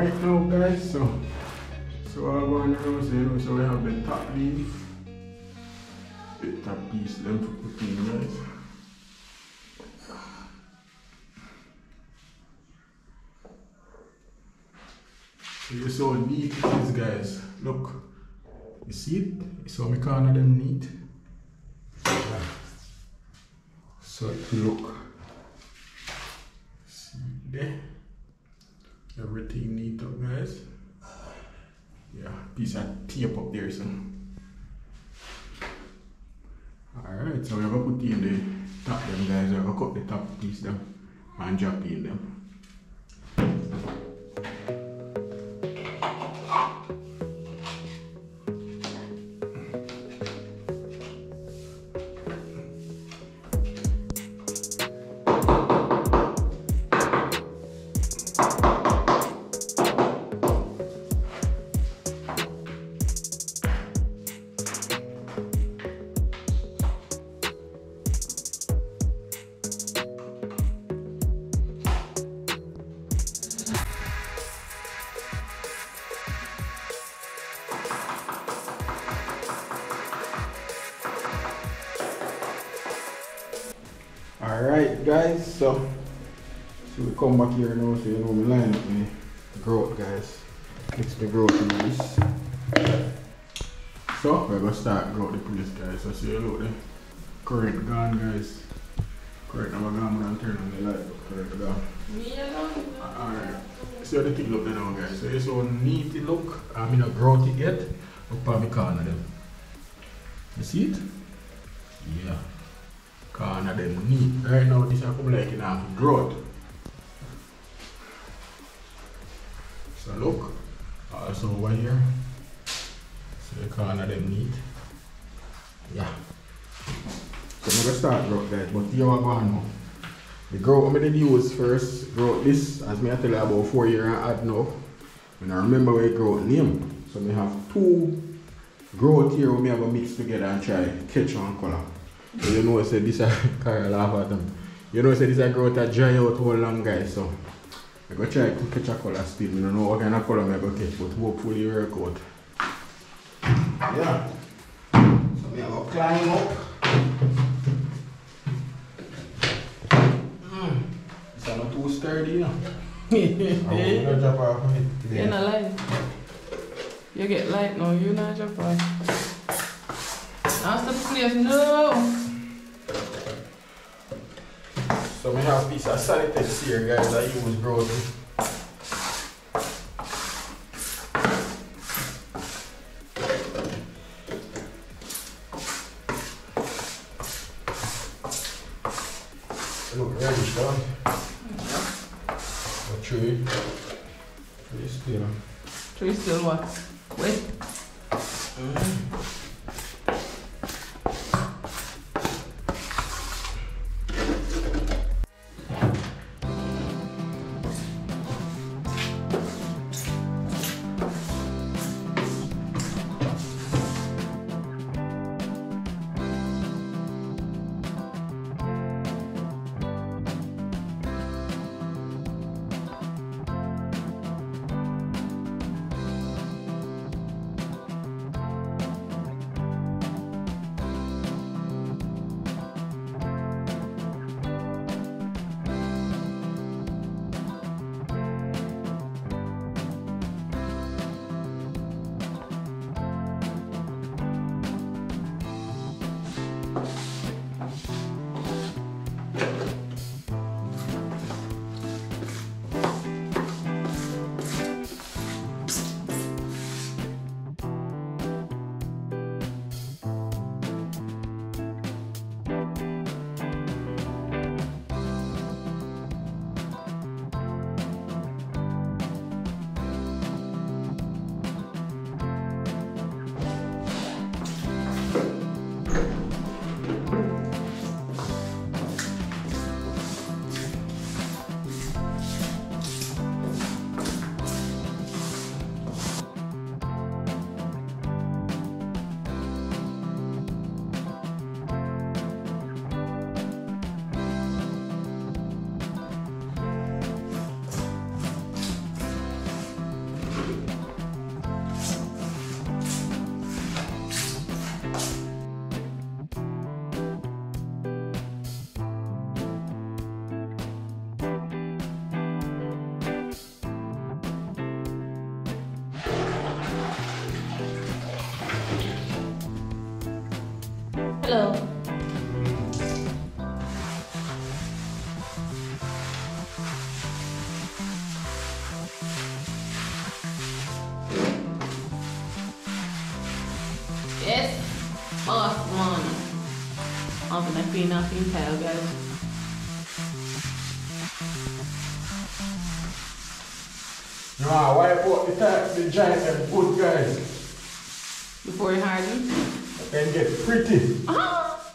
Alright now guys, so so I want to know, so, you know, so we have the top leaf, the top piece them put in guys. So you so neat it is guys. Look. You see it? Saw me corner them neat. So look. See there. Everything neat up guys. Yeah, piece of tape up there so. Alright, so we're gonna put in the top them guys. We're gonna cut the top piece them and drop in them. Alright guys, so so we come back here now so you know we line up my grout guys. It's the grout in. So we're gonna start grout the place guys. So see you look the current gone guys. Current number gone, gonna turn on the light up current gone. Alright. So the thing look now guys. So it's so neat look. I mean not grout it yet. Up on the corner them. You see it? Yeah them neat. Right now this is come like in a grout. So look, uh, also over here. So the corner them neat. Yeah. So I'm gonna start grout guys, but here I go on now. The grout I'm gonna use first, grout this, as me I tell you about four year and add now. And I remember where grout name. So we have two grout here we have a mix together and try catch one color. So you know I say this a Carl laugh at them. You know say this a grow to dry out whole long guys so I go try to catch a colour still. I don't know what kind of colour I go catch but hopefully work out. Yeah. So me I go climb up. Mm. It's not too sturdy you know. I will drop off of it. You're not light. You get light now, you not jump off. Place, no! So we have piece of Sanitex here guys I use grout. Hello. Yes, man. I'm gonna clean up in tile, guys. Nah, wipe out the the giant and good guys. Before it hardens and get pretty. Ah.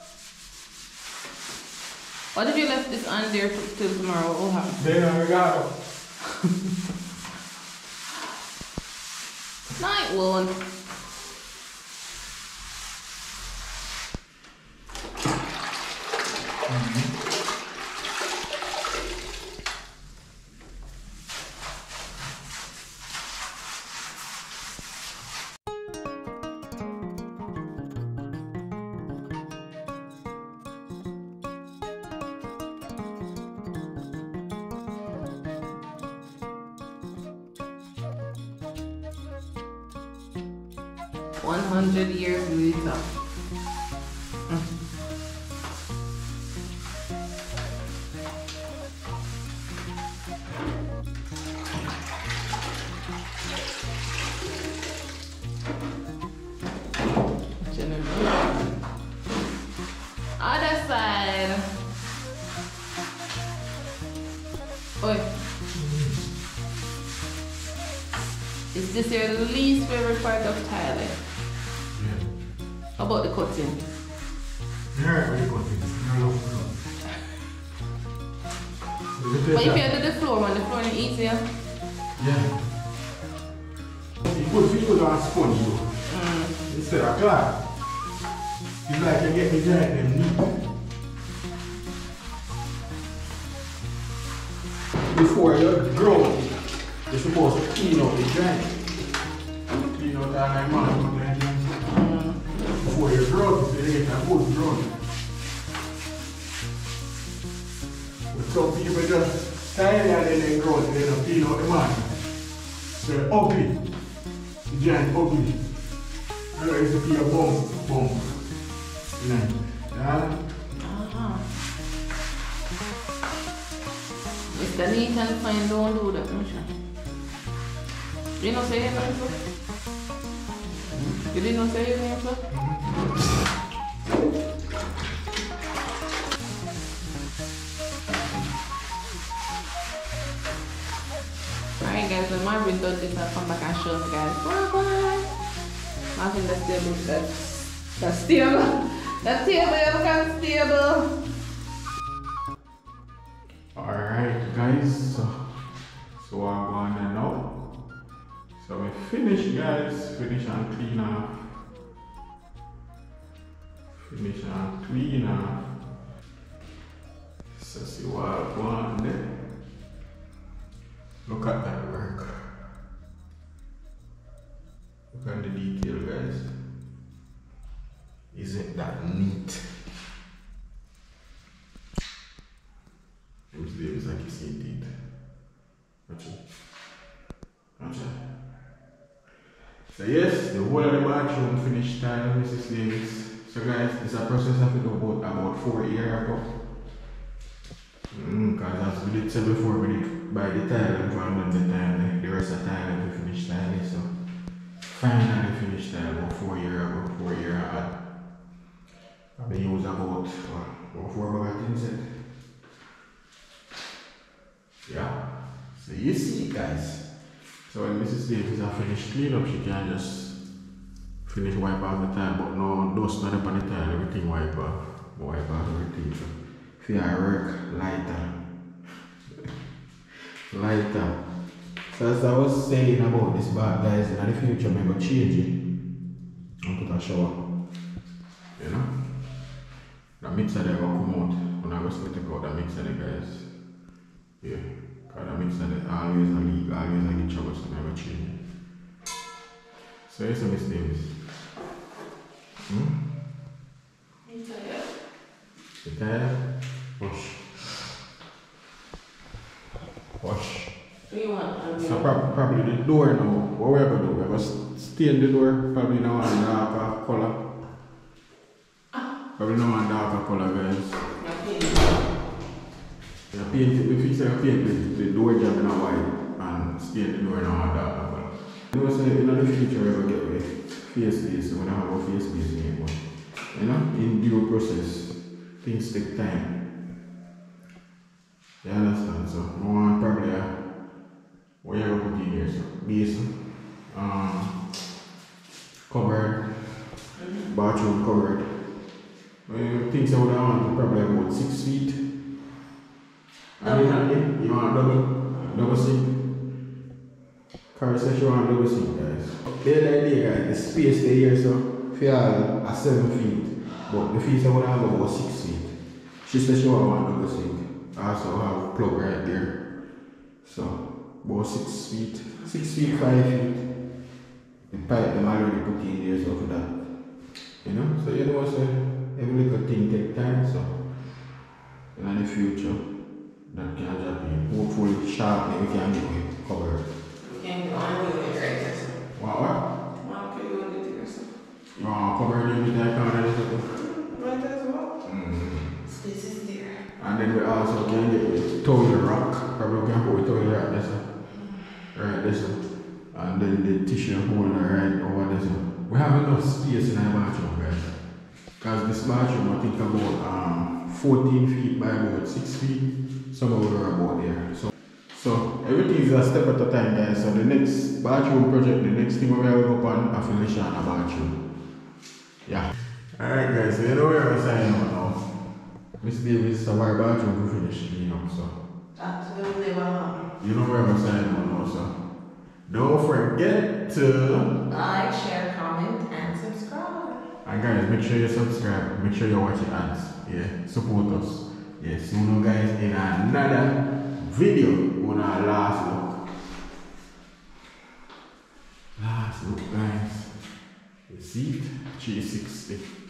What if you left this on there till tomorrow? What will happen? Then I got it. no, it won't. 100 years later. Other side. Oi. Is this your least favorite part of tiling? How about the cutting? Yeah, very good. No, no, no. But if you do the floor one, the floor is easier. Yeah. You put people on sponge though. Mm. Instead of cloth. You like to get the giant them neat. Before you grow, you're supposed to clean out the giant. Clean out all that man. Mm. Before you grow, so they get a good grown. But some people just tiny and then they grow, they don't clean out the man. They're ugly. The giant ugly. I know it's. Ah. Mr. Neat and fine, don't do that. You know say your name, sir? You didn't know say your name, sir? Alright guys, when Marvin does this, I'll come back and show you guys. Bye bye. Marvin, that's stable. That's, that's stable. That's stable, can stable. Alright guys, so, so I'm going now. So we finish guys, finish and clean off. Finish and clean off. So see what I want there. Look at that work. Look at the detail guys. Isn't that neat? Like you see it. Gotcha. Gotcha. So yes, the whole of the bathroom finished tile, Mrs. Davis. So guys, it's a process I think about about four years ago. Mm, cause as we did say before, we did buy the and join them the tile, the rest of the and we finished tile. So finally finished tile about four years ago, four years ago. I've been using about, about four bag of eh? Yeah. So you see guys. So when Mrs. Davis has finished clean up, she can just finish wipe off the tile, but no dust not up on the tile, everything wipe off. Wipe off everything. So work lighter. lighter. So as I was saying about this bag guys, in the future I'm gonna change it and put a shower. You know? The mixer there will come out. When I was going to take out the mixer there guys. Yeah, because that makes sense. Always a leak, always a get trouble, so never change it. So here's a Miss tired? Wash. Wash. What you want? Um, So prob- probably the door now. What we're gonna do? We're stain the door, probably now and dark off color. Probably no one darker color guys. The paint, if you say paint the, the door jamb in a white and stain the door in a darker color. You know, say in the future will get with face base, we don't have a face base anymore. You know, in due process, things take time. You understand? So, one probably, uh, what you gonna put in here? So, base, um, cupboard, bathroom cupboard. Well, things I would want probably about six feet. And then you want double, double sink. Carrie says she want double sink, guys. The idea, guys, the space there so, for y'all, are seven feet. But the feet I would have about six feet. She says she want one double sink. Also ah, have a plug right there. So, about six feet, six feet, five feet. The pipe, them already put in there, so for that. You know, so you know, so every little thing take time, so in the future, that can in. Hopefully, sharply, we can do it, cover. We can go with it right What, what? One can with it. so. You want to cover it with that kind of something? Is there. And then we also can get with toilet rock. Probably we can put with toilet rock this one. Right, this one. And then the tissue holder right over this one. We have enough space in our bathroom, guys. Because this bathroom, I think about um, 14 feet by about 6 feet. Some of Somewhere about there. So, so everything is a step at a time, guys. So the next bathroom project, the next thing we are will go on, a finish on a bathroom. Yeah. Alright, guys. So you know where we're signing out now. Miss Davis, our bathroom we finish so. That will never. You know where I'm saying, now, so. Don't forget to. Like, share, comment, and subscribe. And guys, make sure you subscribe. Make sure you watch the ads. Yeah, support us. Yeah, see you guys in another video on our last look. Last look, guys. Seat 360.